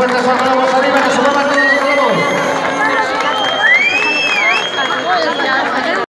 fuerte su